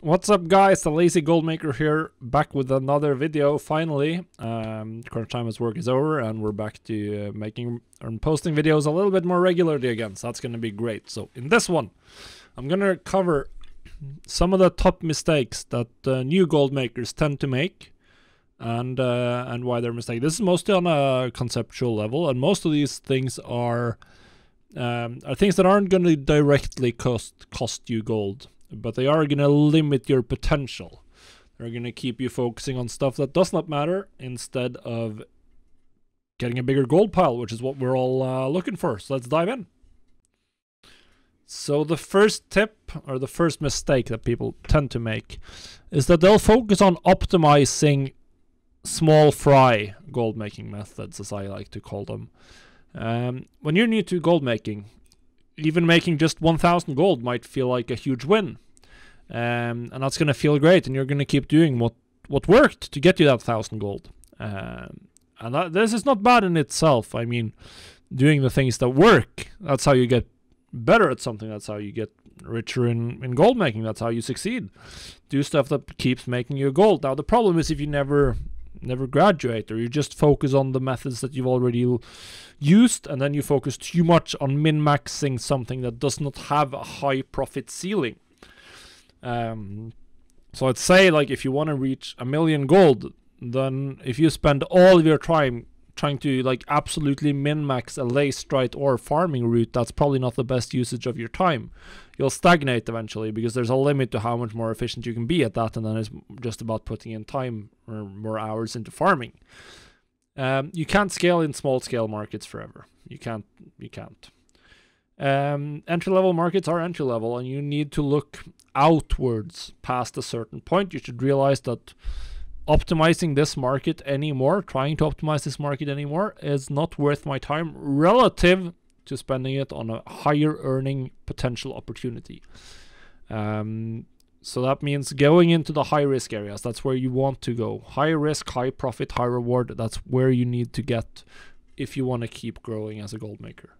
What's up guys, the Lazy Goldmaker here, back with another video finally. Um, current time as work is over and we're back to uh, making and posting videos a little bit more regularly again, so that's going to be great. So in this one, I'm going to cover some of the top mistakes that uh, new gold makers tend to make and uh, and why they're mistakes. This is mostly on a conceptual level and most of these things are um, are things that aren't going to directly cost cost you gold but they are going to limit your potential. They're going to keep you focusing on stuff that does not matter instead of getting a bigger gold pile, which is what we're all uh, looking for. So let's dive in. So the first tip or the first mistake that people tend to make is that they'll focus on optimizing small fry gold making methods, as I like to call them. Um, when you're new to gold making, even making just 1000 gold might feel like a huge win. Um, and that's going to feel great, and you're going to keep doing what, what worked to get you that 1000 gold. Um, and that, this is not bad in itself. I mean, doing the things that work, that's how you get better at something. That's how you get richer in, in gold making. That's how you succeed. Do stuff that keeps making you gold. Now, the problem is if you never never graduate or you just focus on the methods that you've already used and then you focus too much on min-maxing something that does not have a high profit ceiling. Um, so I'd say like if you want to reach a million gold, then if you spend all of your time trying to like absolutely min-max a Laestrite ore farming route, that's probably not the best usage of your time. You'll stagnate eventually because there's a limit to how much more efficient you can be at that, and then it's just about putting in time or more hours into farming. Um, you can't scale in small scale markets forever. You can't. You can't. Um, entry level markets are entry level, and you need to look outwards past a certain point. You should realize that optimizing this market anymore, trying to optimize this market anymore, is not worth my time relative to spending it on a higher earning potential opportunity. Um, so that means going into the high risk areas. That's where you want to go. High risk, high profit, high reward. That's where you need to get if you want to keep growing as a gold maker.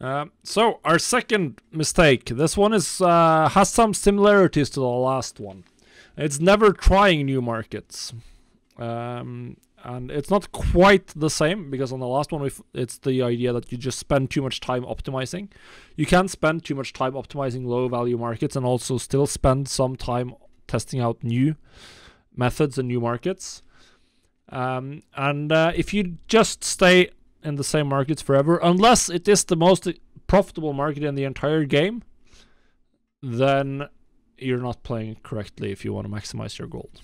Uh, so our second mistake. This one is uh, has some similarities to the last one. It's never trying new markets. Um, and it's not quite the same because on the last one it's the idea that you just spend too much time optimizing you can spend too much time optimizing low value markets and also still spend some time testing out new methods and new markets um, and uh, if you just stay in the same markets forever unless it is the most profitable market in the entire game then you're not playing correctly if you want to maximize your gold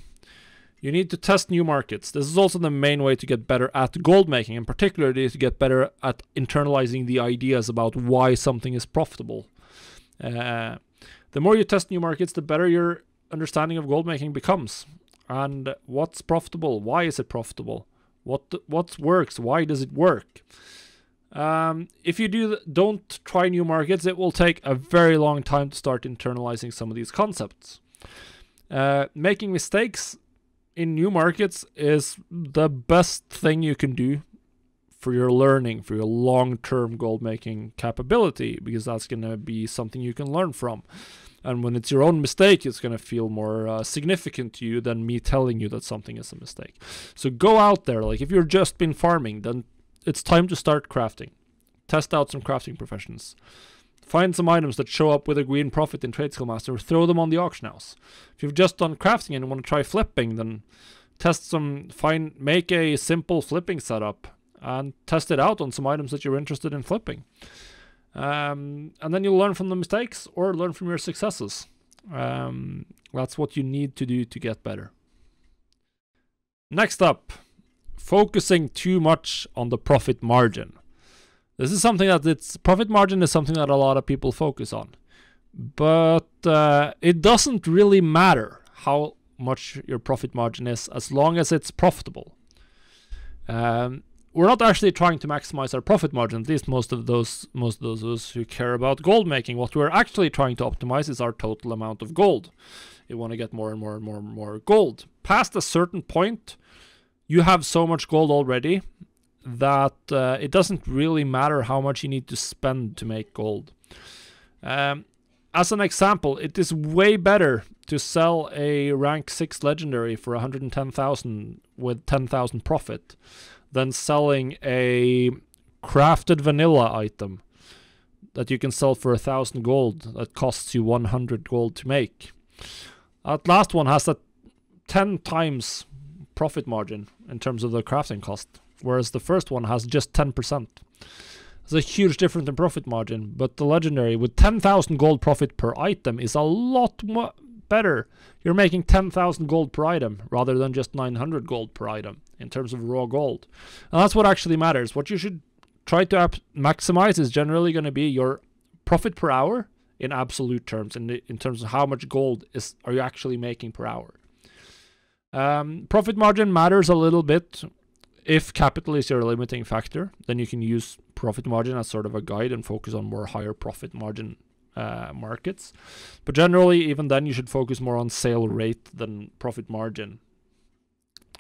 you need to test new markets. This is also the main way to get better at gold making, and particularly to get better at internalizing the ideas about why something is profitable. Uh, the more you test new markets, the better your understanding of gold making becomes. And what's profitable? Why is it profitable? What what works? Why does it work? Um, if you do don't try new markets, it will take a very long time to start internalizing some of these concepts. Uh, making mistakes in new markets is the best thing you can do for your learning, for your long term gold making capability, because that's going to be something you can learn from. And when it's your own mistake, it's going to feel more uh, significant to you than me telling you that something is a mistake. So go out there. Like if you've just been farming, then it's time to start crafting. Test out some crafting professions. Find some items that show up with a green profit in Trade Skill Master, throw them on the auction house. If you've just done crafting and want to try flipping, then test some, find, make a simple flipping setup and test it out on some items that you're interested in flipping. Um, and then you'll learn from the mistakes or learn from your successes. Um, that's what you need to do to get better. Next up, focusing too much on the profit margin. This is something that it's profit margin is something that a lot of people focus on, but uh, it doesn't really matter how much your profit margin is as long as it's profitable. Um, we're not actually trying to maximize our profit margin. At least most of those most of those who care about gold making, what we're actually trying to optimize is our total amount of gold. You want to get more and more and more and more gold. Past a certain point, you have so much gold already that uh, it doesn't really matter how much you need to spend to make gold. Um, as an example, it is way better to sell a rank 6 legendary for 110,000 with 10,000 profit than selling a crafted vanilla item that you can sell for a thousand gold that costs you 100 gold to make. That last one has a 10 times profit margin in terms of the crafting cost, whereas the first one has just 10%. It's a huge difference in profit margin, but the legendary with 10,000 gold profit per item is a lot more better. You're making 10,000 gold per item rather than just 900 gold per item in terms of raw gold. And that's what actually matters. What you should try to maximize is generally going to be your profit per hour in absolute terms, in, the, in terms of how much gold is are you actually making per hour. Um, profit margin matters a little bit. If capital is your limiting factor, then you can use profit margin as sort of a guide and focus on more higher profit margin uh, markets. But generally, even then, you should focus more on sale rate than profit margin.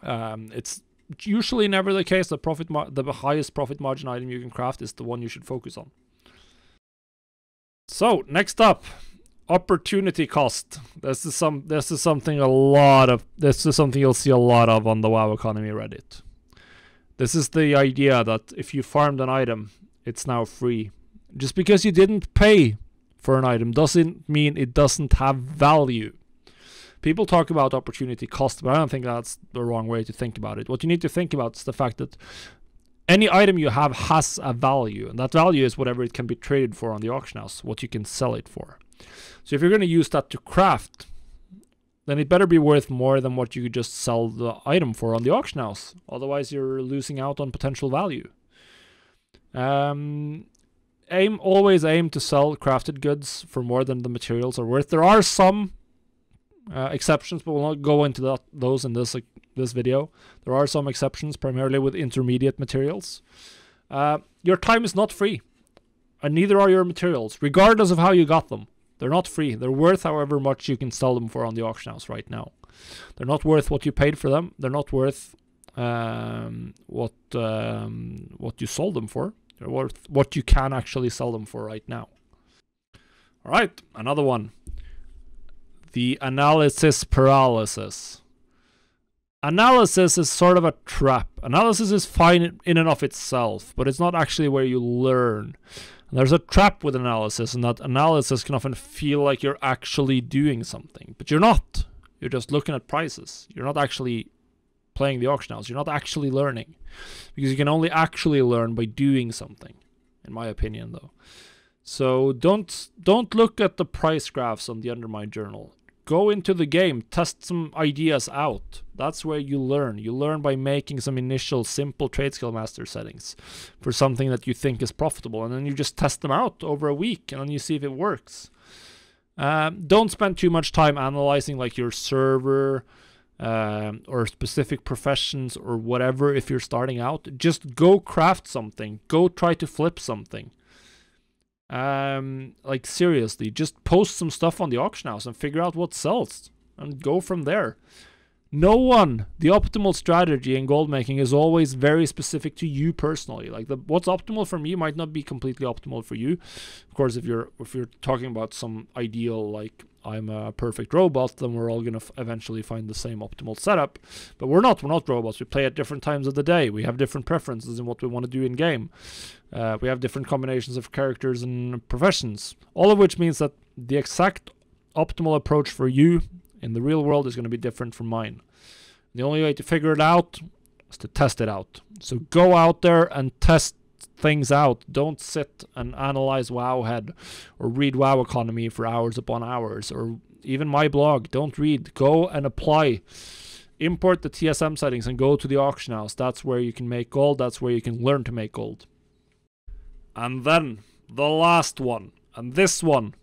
Um, it's usually never the case. The profit, the highest profit margin item you can craft is the one you should focus on. So next up, opportunity cost. This is some. This is something a lot of. This is something you'll see a lot of on the WoW economy Reddit. This is the idea that if you farmed an item, it's now free. Just because you didn't pay for an item doesn't mean it doesn't have value. People talk about opportunity cost, but I don't think that's the wrong way to think about it. What you need to think about is the fact that any item you have has a value, and that value is whatever it can be traded for on the auction house, what you can sell it for. So if you're going to use that to craft, then it better be worth more than what you could just sell the item for on the auction house. Otherwise, you're losing out on potential value. Um, aim always aim to sell crafted goods for more than the materials are worth. There are some uh, exceptions, but we'll not go into that, those in this this video. There are some exceptions, primarily with intermediate materials. Uh, your time is not free, and neither are your materials, regardless of how you got them. They're not free. They're worth however much you can sell them for on the auction house right now. They're not worth what you paid for them. They're not worth um, what um, what you sold them for. They're worth what you can actually sell them for right now. All right, another one the analysis paralysis. Analysis is sort of a trap. Analysis is fine in and of itself, but it's not actually where you learn. And there's a trap with analysis, and that analysis can often feel like you're actually doing something, but you're not. You're just looking at prices. You're not actually playing the auction house. You're not actually learning, because you can only actually learn by doing something, in my opinion, though. So don't don't look at the price graphs on the Undermine journal go into the game, test some ideas out. That's where you learn. You learn by making some initial simple trade skill master settings for something that you think is profitable, and then you just test them out over a week, and then you see if it works. Um, don't spend too much time analyzing like your server um, or specific professions or whatever if you're starting out. Just go craft something. Go try to flip something. Um, like seriously, just post some stuff on the auction house and figure out what sells and go from there. No one, the optimal strategy in gold making is always very specific to you personally. Like the what's optimal for me might not be completely optimal for you. Of course, if you're if you're talking about some ideal like I'm a perfect robot, then we're all going to eventually find the same optimal setup. But we're not. We're not robots. We play at different times of the day. We have different preferences in what we want to do in game. Uh, we have different combinations of characters and professions. All of which means that the exact optimal approach for you in the real world is going to be different from mine. The only way to figure it out is to test it out. So go out there and test things out. Don't sit and analyze Wowhead or read WoW Economy for hours upon hours or even my blog. Don't read. Go and apply. Import the TSM settings and go to the auction house. That's where you can make gold. That's where you can learn to make gold. And then the last one. And this one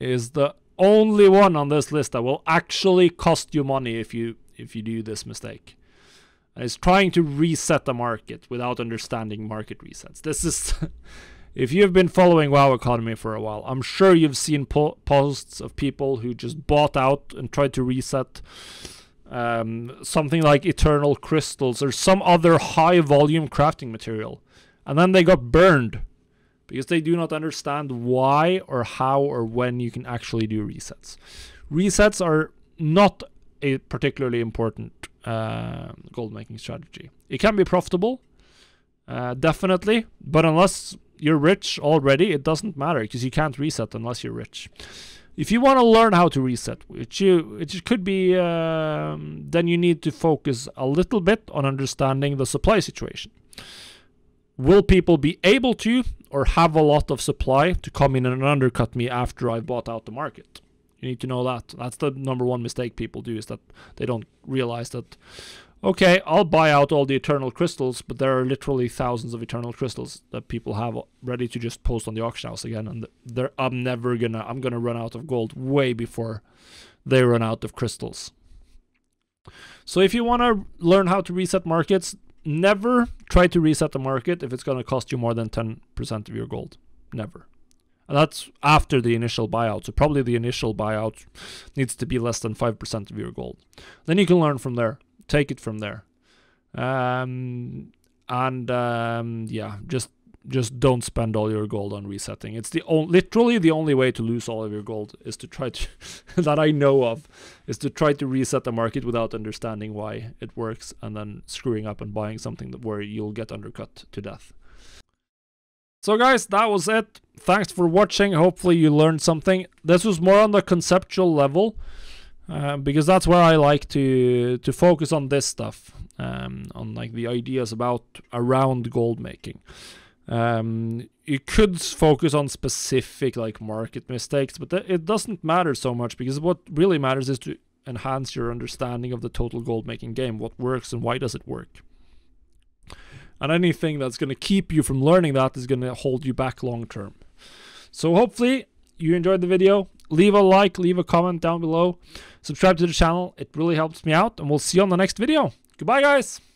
is the only one on this list that will actually cost you money if you if you do this mistake is trying to reset the market without understanding market resets. This is, if you've been following WoW Economy for a while, I'm sure you've seen po posts of people who just bought out and tried to reset um, something like Eternal Crystals or some other high volume crafting material. And then they got burned because they do not understand why or how or when you can actually do resets. resets are not a particularly important uh, gold making strategy. It can be profitable, uh, definitely, but unless you're rich already, it doesn't matter because you can't reset unless you're rich. If you want to learn how to reset, which you which could be, um, then you need to focus a little bit on understanding the supply situation. Will people be able to or have a lot of supply to come in and undercut me after I've bought out the market? You need to know that. That's the number one mistake people do is that they don't realize that okay, I'll buy out all the eternal crystals, but there are literally thousands of eternal crystals that people have ready to just post on the auction house again, and I'm never gonna, I'm gonna run out of gold way before they run out of crystals. So if you want to learn how to reset markets, never try to reset the market if it's going to cost you more than 10% of your gold. Never. That's after the initial buyout. So probably the initial buyout needs to be less than 5% of your gold. Then you can learn from there take it from there. Um, and um, yeah, just just don't spend all your gold on resetting. It's the only, literally the only way to lose all of your gold is to try to that I know of is to try to reset the market without understanding why it works and then screwing up and buying something that where you'll get undercut to death. So guys, that was it. Thanks for watching. Hopefully you learned something. This was more on the conceptual level. Uh, because that's where I like to to focus on this stuff, um, on like the ideas about around gold making. Um, you could focus on specific like market mistakes, but it doesn't matter so much because what really matters is to enhance your understanding of the total gold making game, what works and why does it work. And anything that's going to keep you from learning that is going to hold you back long term. So hopefully you enjoyed the video. Leave a like, leave a comment down below. Subscribe to the channel. It really helps me out. And we'll see you on the next video. Goodbye, guys.